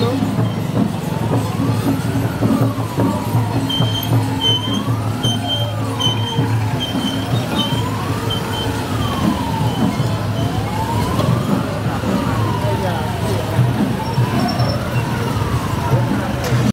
não.